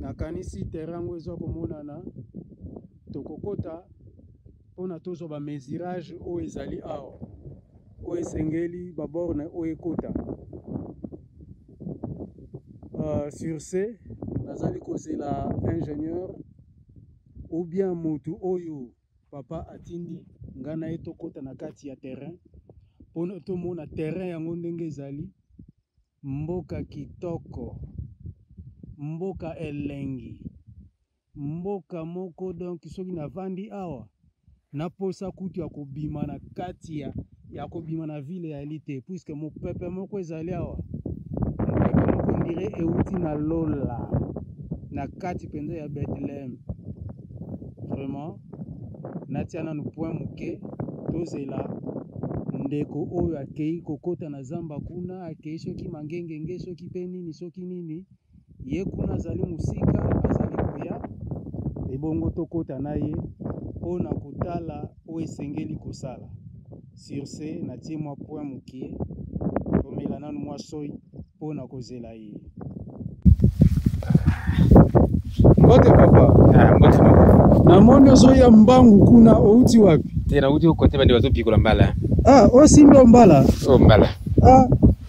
nakanisi terrain yango eza komonana tokokota mpona tozwa bamesurage oyo ezali awa oyo esengeli baborne oyo ekota uh, sur ce nazali kozela ingénieur ou bien motu oyo papa atindi ngai na ye tokota na kati ya terrain mpo tomona terrain yango ndenge ezali Mboka kitoko, mboka elengi, mboka moko donc soki na vandi awa na posa kutu ya kobima na kati ya, ya kobima na ville ya Yali te puisque mopepe moko ezali awa mopepe moko ndire euti na lola na kati mpenza ya Bethlehem vraiment natia nanu point moke tozela ndeko oyo akei kokota na zamba kuna akei soki mangengenge soki mpe nini soki nini ye kuna azali mosika azali koya ebongo tokota na ye mpo na kotala oyo esengeli kosala Sur ce, natie mwa point mokie, tomela nanu mwa soyi mpo na kozela ye. Mbote papa. Ah, mbote moko. Namoni ozoya mbangu kuna, outi wapi? Te, nauti okote bande bazopikola mbala. Ah, osimbi ombala? Ombala. Ah,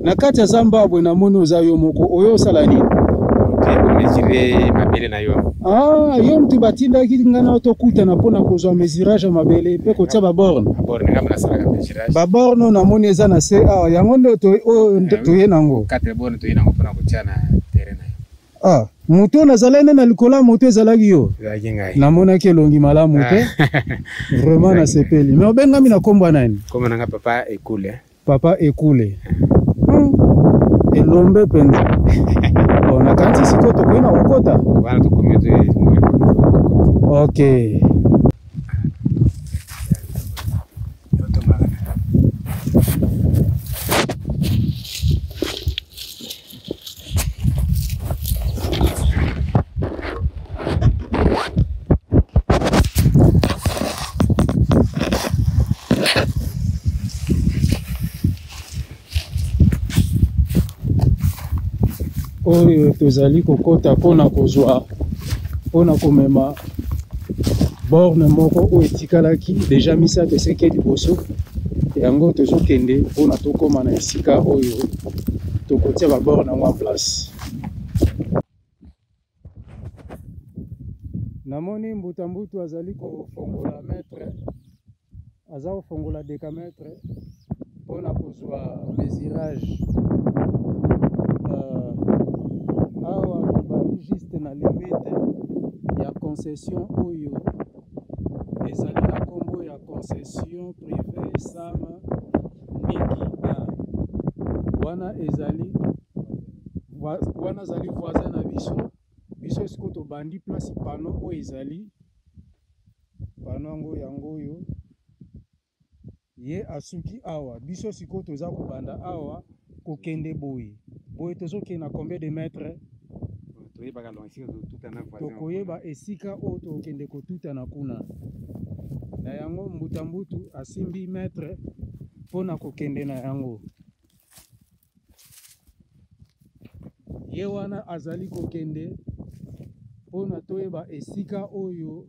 na kati ya zamba bwe namoni oza yo moko oyo osala nini mesure mabele na yo ah, yo moto batindaki ngai na tokutana mpo na kozwa mesurage ya mabele mpe kotia baborne baborne namoni eza na se awa ah, yango nde oyo eh, toye nango ah moto oyo nazalaki nde na likolo ya moto ezalaki yo namonaki elongi malamu te ah. vraiment nasepeli me obengami na nkombo ya nani Papa Ekule. Hmm. Elombe penza. bon, nakanisi sikoyo tokoki na kokota. Wana tokomi te. Okay. oyo tozali kokota mpona kozwa mpona komema borne moko oyo etikalaki deja misato eseke liboso yango tozokende mpona tokóma na esika oyo tokotia babord na yango en place namoni mbutambutu azali kofongola metre aza kofongola decametre mpo na kozwa mesurage euh, awa tobandi juste na limite ya concession oyo ezali na nkombo ya concession privé sama Nicky ah. Wana ezali wana azali voisin na biso biso siko tobandi place pano oyo ezali pano yango yango oyo ye asuki awa biso siko toza kobanda awa kokende boye boye tozokende na combien de mètre toyebaka donc esika totuta na voisin tokoyeba esika oyo tokende kotuta na kuna na yango mbuta mbutu asimbi maître mpo na kokende na yango ye wana azali kokende mpo na toyeba esika oyo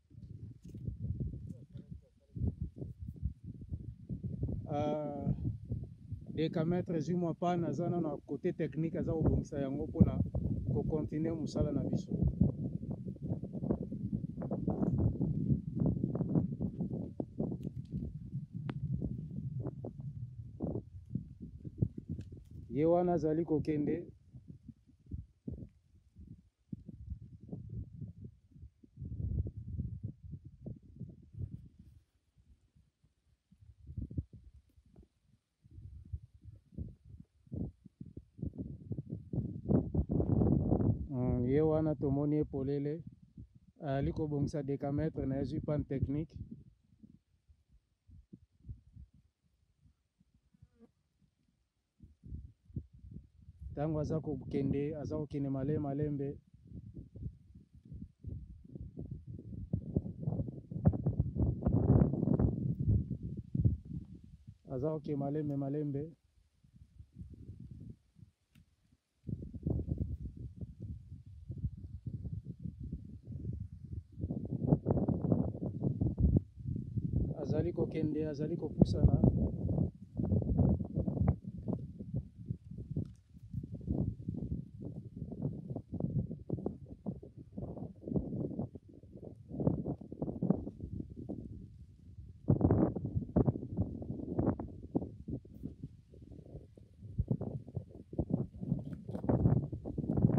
Uh, decametre ezwi mwa pane aza nano na kote technique aza kobongisa yango mpona kocontinue mosala na biso ye wana azali kokende ye wana tomoni ye polele ayali kobongisa decametre na ezwi panne technique Tango aza ko kende aza ko kende male malembe. Aza ko kende malembe malembe. azali kokende azali kopusana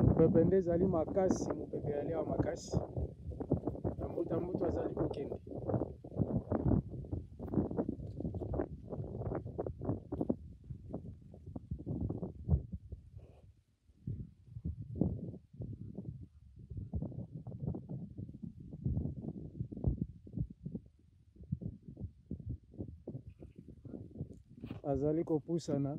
mopepe nde ezali makasi mopepe yali awa makasi na mbuta mbutu azali kokende azali kopusana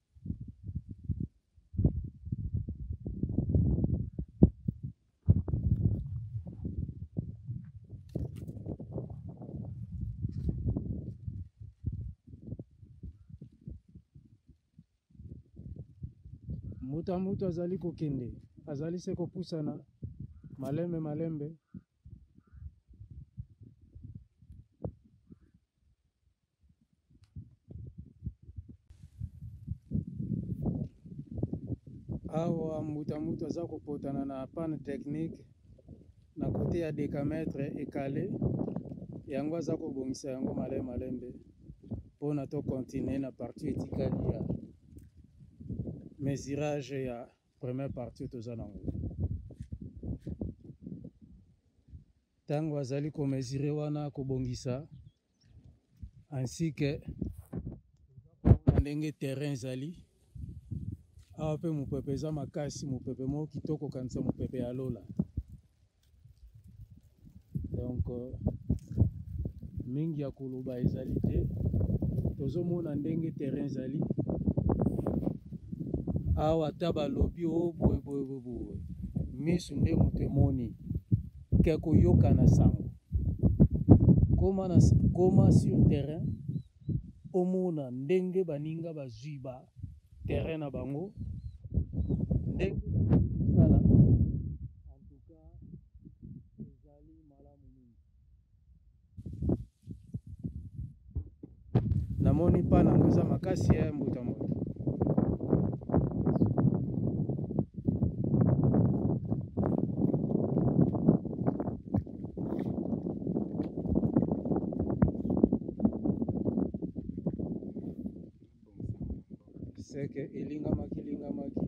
moto ya moto azali kokende azali se kopusana malembe malembe awa mbuta mbuta aza kopotana na panne technique na kote ya decametre ekale yango aza kobongisa yango male malembe mpona tocontinue na partie etikali ya mesurage ya première partie toza nango ntango azali komesure wana kobongisa ainsi que ndenge terrain ezali awa mpe mopepe eza makasi mopepe moko kitoko kanisa mopepe ya lola donc euh, mingi ya koloba ezali te tozomona ndenge terrain ezali awa ata balobi o oh, boye boye boye misu nde moto emoni ke koyokana sango koma na koma sur terrain omona ndenge baninga bazwi ba terrain na bango ndenge bazali kosala antuka ezali malamu mingi namoni pa nango eza makasi ya eh, mbuta moto seke elingamaki elingamaki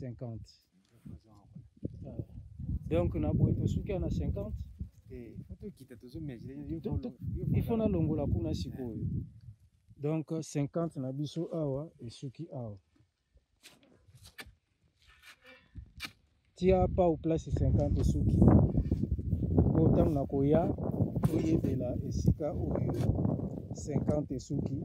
50 donc na boye tosuki ya na 50 eh, il faut nalongola kuna sikoyo donc 50 na biso awa esuki awa tia pau place 50 esuki po ntango na koya toyebela esika oyo 50 esuki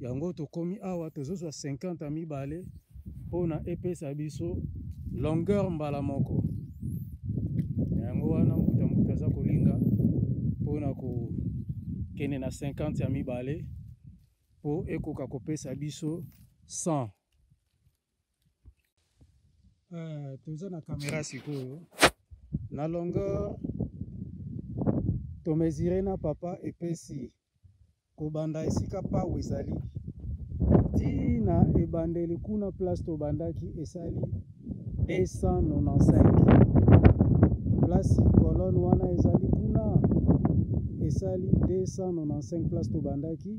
yango tokomi awa tozozwa 50 mibale mpo na epesa biso longueur mbala moko yango wana mbutambuta aza kolinga mpo na kokende na 50 ya mibale mpo ekoka kopesa biso 100 Uh, toza na kamera sikoyo na longueur tomesire na papa epesi kobanda esika pau ezali ti na ebandeli kuna place tobandaki esali 295 place kolone wana ezali kuna esali 295 place tobandaki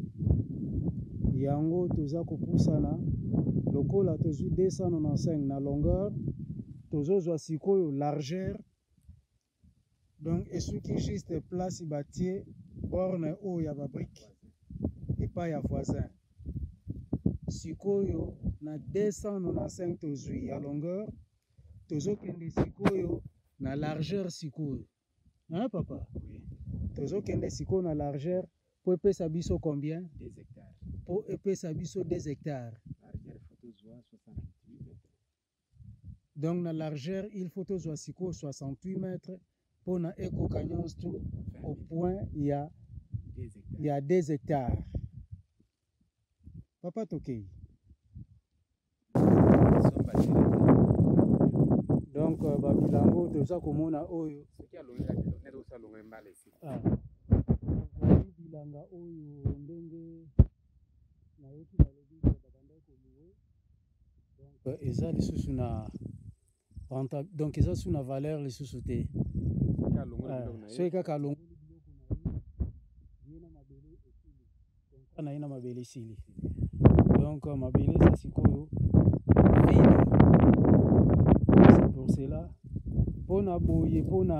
Yango toza kopusana lokola tozwi 295 na longueur tozozwa sikoyo largeur donc esuki juste place batie borne oyo ya babrike epai ya voisin sikoyo na 295 tozwi ya longueur tozokende sikoyo na largeur sikoyo Hein, papa Oui. tozokende sikoyo na largeur mpo epesa biso combien Des hectares. mpo epesa biso 2 hectares Largeur photo zoa 68 mètres. donc na largeur il faut tozwa sikoyo 68 mètres mpo na ekoka nyonso au point ya, Des hectares. ya 2 hectares Papa Tokei. Donc euh, ba bilango toza komona oyo. Soki alonga bilonga tosa longa mbala esi. Ah. Bilanga oyo ndenge nayoki balobi babandaki koluwe donc euh, eza lisusu na rentable donc eza su na valeur lisusu te soki kaka alongoli na ye na mabele esili donc mabele eza sikoyo vide c'est pour cela mpo na boye mpo na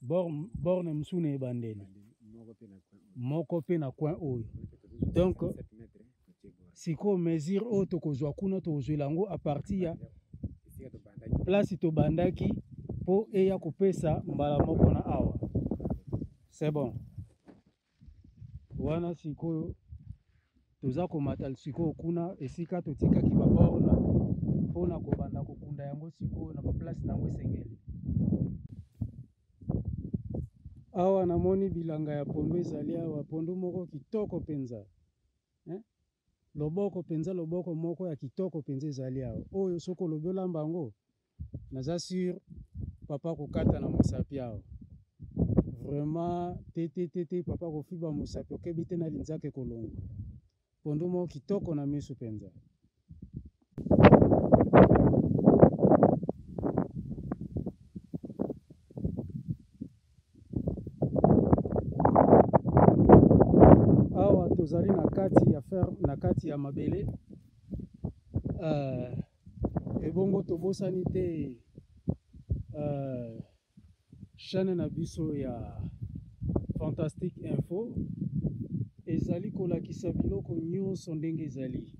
borne mosusu na ebandeli moko mpe na coin oyo donc sikoyo mesure oyo tokozwa kuna tokozwela yango apartir ya place tobandaki mpo eya kopesa mbala moko na awa c'est bon wana sikoyo toza komata sikoyo kuna esika totikaki baborne mpo na kobanda kokunda yango sikoyo na baplace na yango esengeli awa namoni bilanga ya pondu ezali awa pondu moko kitoko mpenza eh? loboko mpenza loboko moko ya kitoko mpenza ezali awa oyo soki olobi olamba yango Naza sur papa kokata na mosapi awa vraiment te te te te papa kofiba mosapi okebi te na linzaka ekolongwa pondu moko kitoko na misu mpenza awa tozali na kati ya fer na kati ya mabele uh, ebongo tobosani te uh, chaîne na biso ya fantastic info ezali kolakisa biloko nyonso ndenge ezali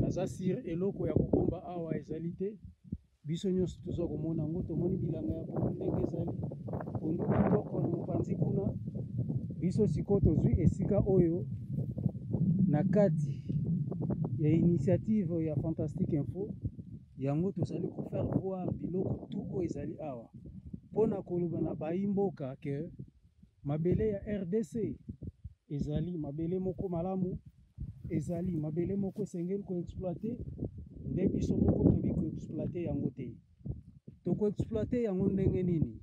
naza sire eloko ya kobomba awa ezali te biso nyonso toza komona yango tomoni bilanga ya pondu ndenge ezali pondu kitoko na mopanzi kuna biso sikoyo tozwi esika oyo na kati ya initiative ya Fantastique Info yango tozali ko faire voir biloko tout oyo ezali awa mpo na koloba na bayi mboka ke mabele ya RDC ezali mabele moko malamu, ezali mabele moko esengeli ko exploiter nde biso moko toyebi ko exploiter yango te. Toko exploiter yango ndenge nini?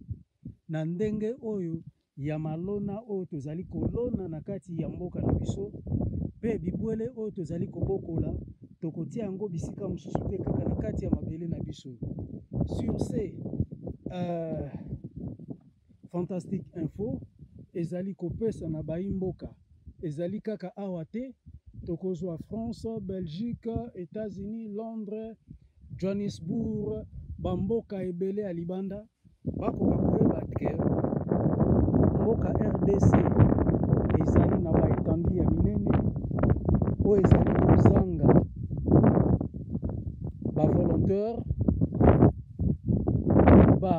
Na ndenge oyo ya malona oyo tozali kolona na kati ya mboka na biso mpe bibwele oyo tozali kobokola tokotia yango bisika mosusu te kaka na kati ya mabele na biso sur ce euh, fantastic info ezali kopesa na bayi mboka ezali kaka awa te tokozwa france belgique états-unis londres johannesbourg bamboka ebele ya libanda bakoka koyeba ke mboka rdc ezali na baetandi ya minene oyo ezali kozanga bavolonteur ba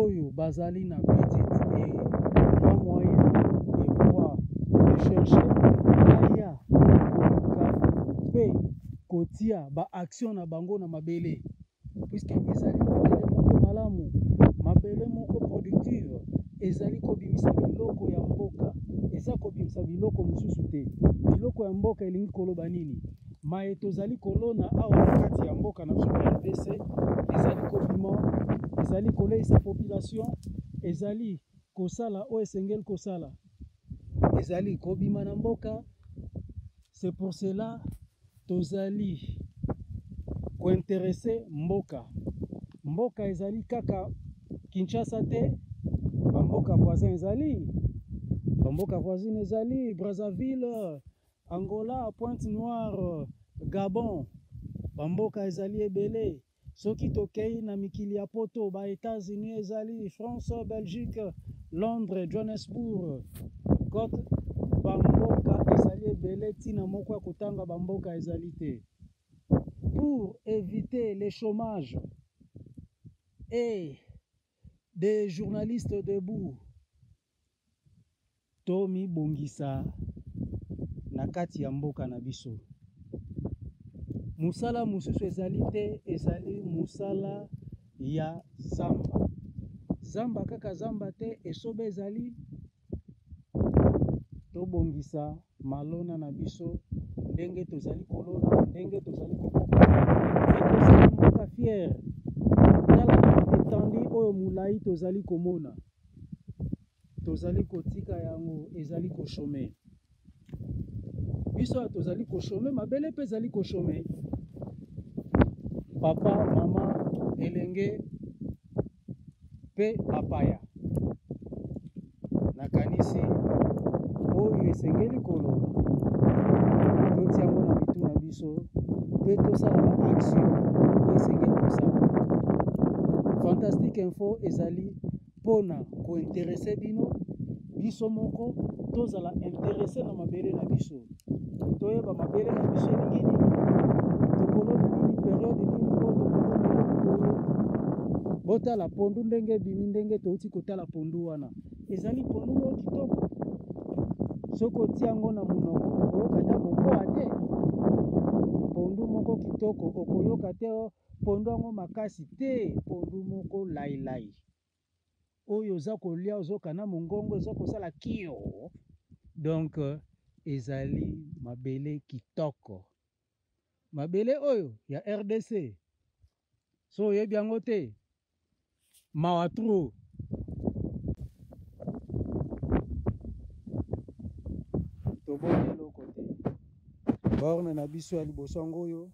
oyo bazali na petite e na moyen de voir de chercher aya koluka mpe kotia baaction na bango na mabele puiske ezali mabele moko malamu, mabele moko productive, ezali kobimisa biloko ya mboka, eza kobimisa biloko mosusu te. Biloko ya mboka elingi koloba nini? maye tozali kolona awa na kati ya mboka na biso ya rdc ezali kobima ezali koleisa population ezali kosala oyo esengeli kosala ezali kobima na mboka c'est pour cela Tozali ko interesser mboka. Mboka ezali kaka Kinshasa te, ba mboka voisins ezali, ba mboka voisines ezali Brazzaville, Angola, Pointe Noire, Gabon, ba mboka ezali ebele. Soki tokei na mikili ya poto, ba Etats Unis ezali, France, Belgique, Londres, Johannesburg, cote ba mboka ezali ebele, tina moko ya kotanga ba mboka ezali te. Pour eviter le chomage et Des journalistes debout. Tomibongisa na kati ya mboka na biso. Musala mosusu ezali te, ezali musala ya zamba. Zamba kaka zamba te, esobe ezali tobongisa malona na biso ndenge tozali kolona ndenge tozali kokoka fiere tala etandi oyo molai tozali komona tozali kotika yango ezali koshomele biso ya tozali koshome mabele mpe ezali koshome papa mama elenge mpe bapaya nakanisi oyo esengeli koloba totia yango na mitu na biso mpe tosala baaction oyo esengeli kosala fantastique info ezali Pona ko interesse bino, biso moko tozala interesse na mabele na biso. Toyeba mabele na biso elingi nini, tokolona nini, periode nini oyo tokolona nini. Botala pondu ndenge ebimi, ndenge touti kotala pondu wana, ezali pondu moko kitoko. Soki otia yango na monoko, okoyoka ata mokoa te. Pondu moko kitoko, okoyoka te oh, Pondu yango makasi te pondu moko layi layi oyo oza kolia ozo kana mongongo ezo kosala kioo donc ezali mabele kitoko mabele oyo ya rdc soki oyebi yango te mawa trop toboni eloko te borne na biso ya liboso yango oyo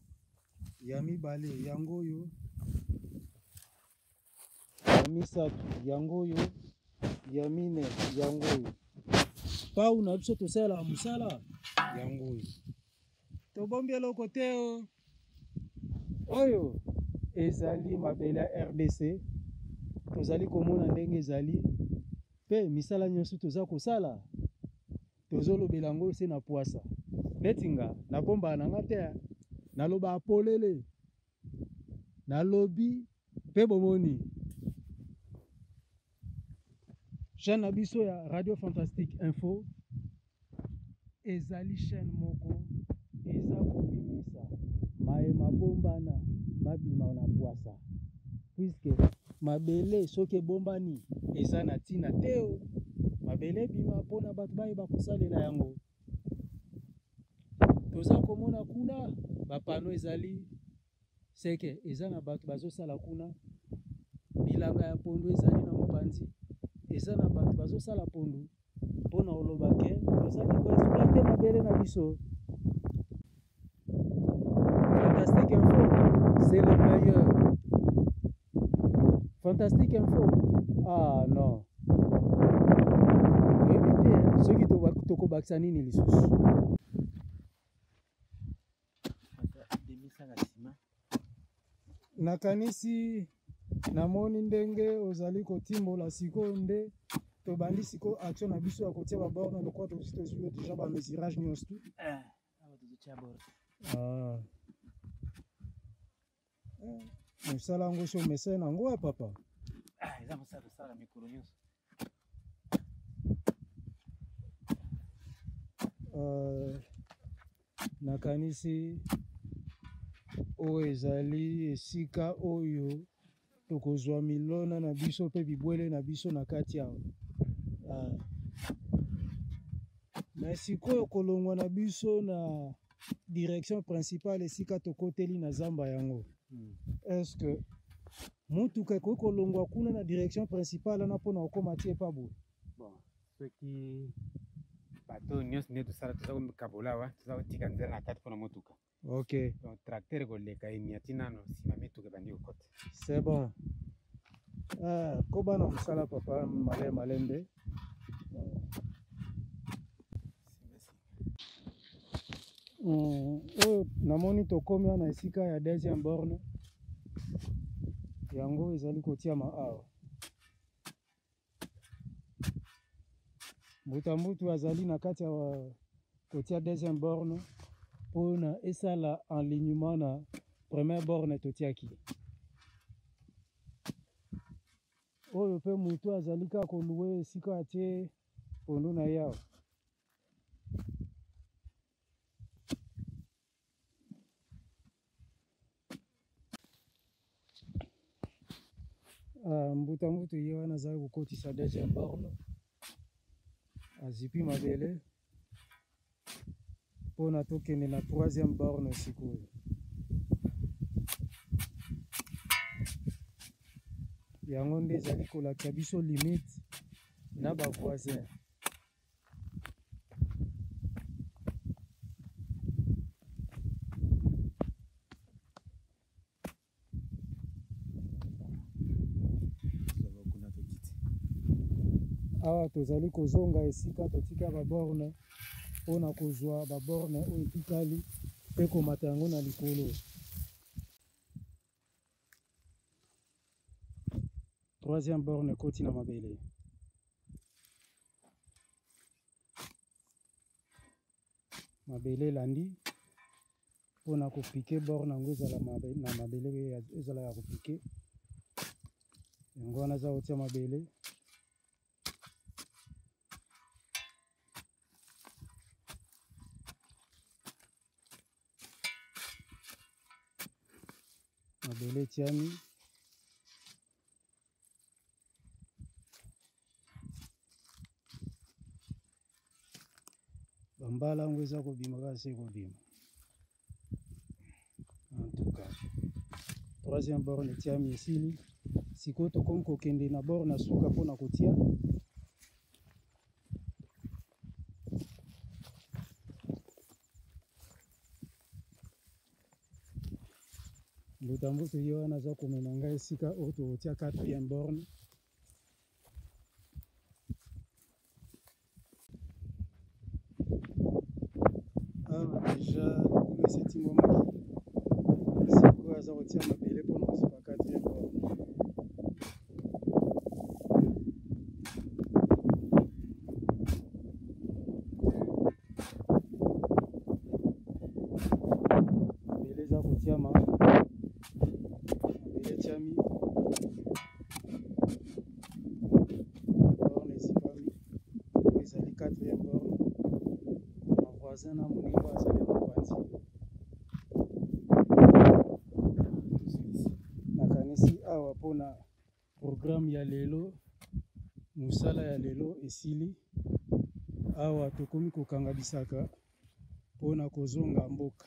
ya mibale yango oyo ya misato yango oyo ya mine yango oyo pau na biso tosalelaka mosala yango oyo tobombi eloko te o oh. oyo ezali mabele ya rdc tozali komona ndenge ezali mpe misala nyonso toza kosala tozolobela yango se na pwasa neti nga nabombaka na nga te nalobaka polele nalobi mpe bomoni chaîne na biso ya radio fantastique info Ezali chaine moko eza ko bimisa maye ma bombana ma bima na puasa puisque mabele soki ebombani eza na tina teo mabele bima pona batu baye bakosalela yango toza komona kuna ba pano ezali seke eza na bato bazosala kuna bilanga ya pondu ezali na mopanzi eza na bato bazosala pondu mpo na koloba ke tozali koexplate mabele na biso fantastique info c'est le meilleur fantastique info ah non toyebi te soki tokobakisa nini lisusu nakanisi namoni ndenge ozali kotimbola sikoyo nde tobandi sikoyo action na biso ya kotia baborne lokola tosi tozwi yo deja bamesurage nyonso tu eh, ah. mosala yango so mesai na yango ya papa ah, eza mosala osala mikolo nyonso euh, nakanisi oyo ezali esika oyo tokozwa milona na biso mpe bibwele na biso na kati awa ah. me sikoyo kolongwa na biso na direction principale esika tokoteli na zamba yango hmm. est-ce que motuka ekoki kolongwa kuna na direction principale wana mpona kokoma tie epa boye bon soki bato nyonso nde tosala toza komikabola wa toza kotika nzela na kati mpona motuka ok donc tracteur ekoleka emiati nano nsima mituka ebandi kokota c'est bon ah, koba na mosala papa male malembe oyo hmm, oh, namoni tokomi na esika ya deuxième borne yango ezali kotiama awa mbutambutu azali na kati ya kotia deuxième borne mpo na esala enlignement na première borne totiaki oyo mpe motu azali kaka kolue esika atie pondu na ye awa Ah, mbuta mbutu ye wana azali kokotisa date ya borne azipi mabele mpona tokende na troisième borne sikoyo yango nde ezali kolakisa biso limite na bavoisin awa tozali kozonga esika totika baborne mpo na kozwa baborne oyo etikali mpe komata yango na likolo 3 borne ekoti na mabele mabele elandi mpo na kopike bor na yango ezala na mabele ezala ya kopike yango wana aza kotia mabele mabele etiami bambala yango eza kobima kaka se kobima en tout cas troisième borne etiami esili sikoyo tokomi kokende na bord na suka mpo na kotia mbuta mbutu ye wana aza komema ngai esika oyo totia quatrième borne awa ah, deja likolo esetimwamaki sikoyo aza kotia mabele mpo na kozipa quatrième borne mabele eza kotiama mabele etiami borne ezipami oyo ezali 4e borne na voisin na moninga azali ya mopanzi nakanisi awa mpona Programme ya lelo, mosala ya lelo esili. Awa tokomi kokanga bisaka mpo na kozonga mboka.